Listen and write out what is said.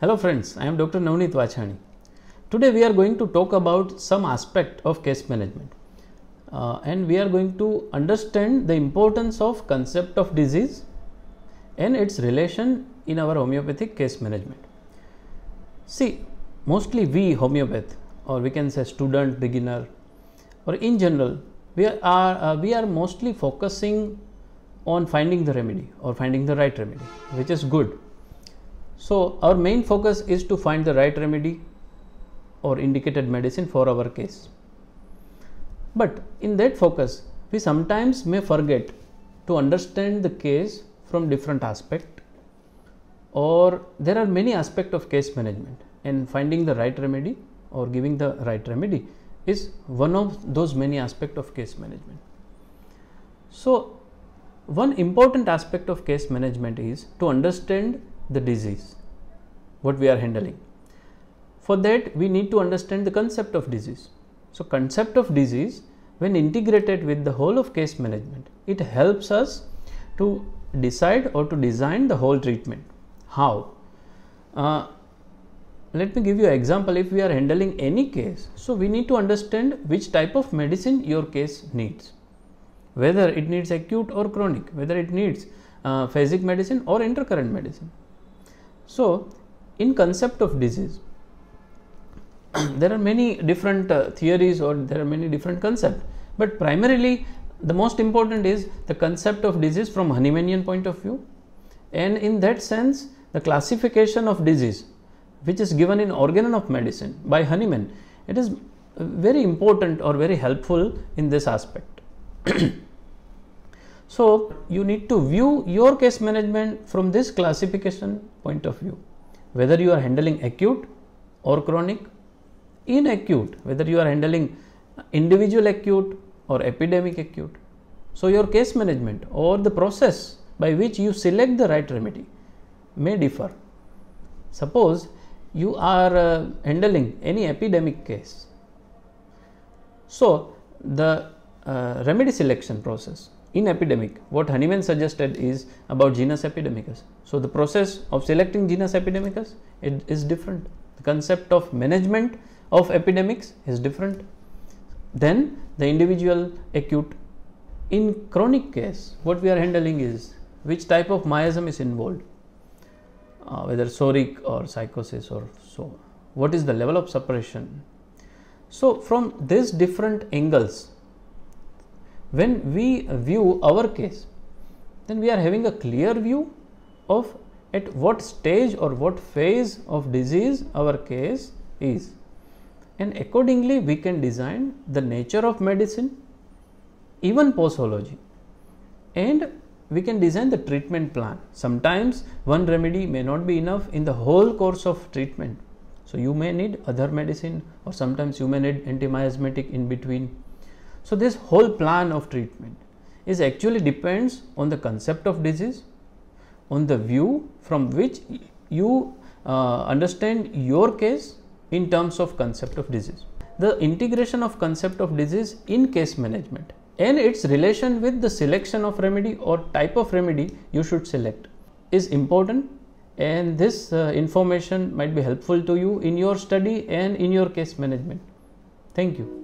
Hello friends, I am Dr. Navnit Vachhani. Today we are going to talk about some aspect of case management uh, and we are going to understand the importance of concept of disease and its relation in our homeopathic case management. See, mostly we homeopath or we can say student, beginner or in general we are, uh, we are mostly focusing on finding the remedy or finding the right remedy which is good. So, our main focus is to find the right remedy or indicated medicine for our case. But in that focus, we sometimes may forget to understand the case from different aspect or there are many aspects of case management and finding the right remedy or giving the right remedy is one of those many aspects of case management. So, one important aspect of case management is to understand the disease what we are handling. For that we need to understand the concept of disease. So concept of disease when integrated with the whole of case management it helps us to decide or to design the whole treatment. How? Uh, let me give you an example. If we are handling any case so we need to understand which type of medicine your case needs. Whether it needs acute or chronic, whether it needs uh, phasic medicine or intercurrent medicine. So, in concept of disease, there are many different uh, theories or there are many different concepts, but primarily the most important is the concept of disease from Hahnemannian point of view and in that sense the classification of disease which is given in organon of medicine by Hahnemann it is very important or very helpful in this aspect. so, you need to view your case management from this classification point of view, whether you are handling acute or chronic, in acute, whether you are handling individual acute or epidemic acute. So, your case management or the process by which you select the right remedy may differ. Suppose you are uh, handling any epidemic case. So, the uh, remedy selection process in epidemic what Hahnemann suggested is about genus epidemicus. So, the process of selecting genus epidemicus it is different. The concept of management of epidemics is different then the individual acute. In chronic case what we are handling is which type of miasm is involved uh, whether psoric or sycosis or so what is the level of suppression? So from these different angles when we view our case, then we are having a clear view of at what stage or what phase of disease our case is. And accordingly, we can design the nature of medicine, even posology, and we can design the treatment plan. Sometimes one remedy may not be enough in the whole course of treatment. So, you may need other medicine or sometimes you may need antimiasmatic in between so, this whole plan of treatment is actually depends on the concept of disease, on the view from which you uh, understand your case in terms of concept of disease. The integration of concept of disease in case management and its relation with the selection of remedy or type of remedy you should select is important and this uh, information might be helpful to you in your study and in your case management. Thank you. Thank you.